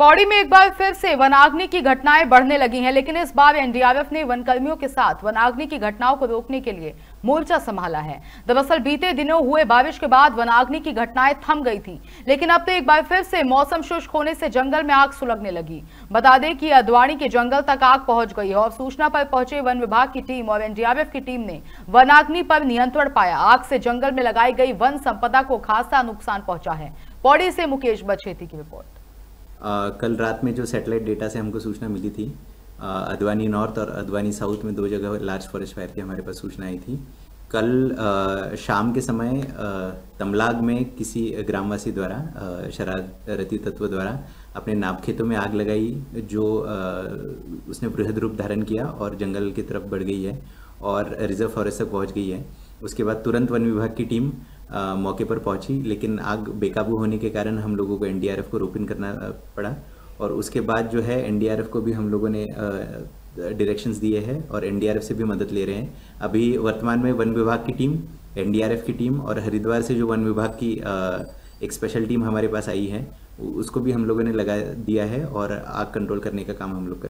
पौड़ी में एक बार फिर से वनाग्नि की घटनाएँ बढ़ने लगी हैं, लेकिन इस बार एनडीआरएफ ने वनकर्मियों के साथ वनाग्नि की घटनाओं को रोकने के लिए मोर्चा संभाला है। दरअसल बीते दिनों हुए बारिश के बाद वनाग्नि की घटनाएँ थम गई थी, लेकिन अब तो एक बार फिर से मौसम शुष्क होने से जंगल में आग सुलगने लगी। बता दें कि अद्वाणी के जंगल तक आग पहुँच गई और सूचना पर पहुँचे वन विभाग की टीम और एनडीआरएफ की टीम ने वनाग्नि पर नियंत्रण पाया। आग से जंगल में लगाई गई वन संपदा को खासा नुकसान पहुँचा है। पौड़ी से मुकेश बछेती की रिपोर्ट। कल रात में जो सैटेलाइट डेटा से हमको सूचना मिली थी अदवानी नॉर्थ और अदवानी साउथ में दो जगह लार्ज फॉरेस्ट फायर की हमारे पास सूचना आई थी। कल आ, शाम के समय तमलाग में किसी ग्रामवासी द्वारा शरारती तत्व द्वारा अपने नाप खेतों में आग लगाई जो आ, उसने बृहद रूप धारण किया और जंगल की तरफ़ बढ़ गई है और रिज़र्व फॉरेस्ट तक पहुँच गई है। उसके बाद तुरंत वन विभाग की टीम मौके पर पहुँची, लेकिन आग बेकाबू होने के कारण हम लोगों को एनडीआरएफ को रोपिन करना पड़ा। और उसके बाद जो है एनडीआरएफ को भी हम लोगों ने डायरेक्शंस दिए हैं और एनडीआरएफ से भी मदद ले रहे हैं। अभी वर्तमान में वन विभाग की टीम एनडीआरएफ की टीम और हरिद्वार से जो वन विभाग की एक स्पेशल टीम हमारे पास आई है, उसको भी हम लोगों ने लगा दिया है और आग कंट्रोल करने का काम हम लोग कर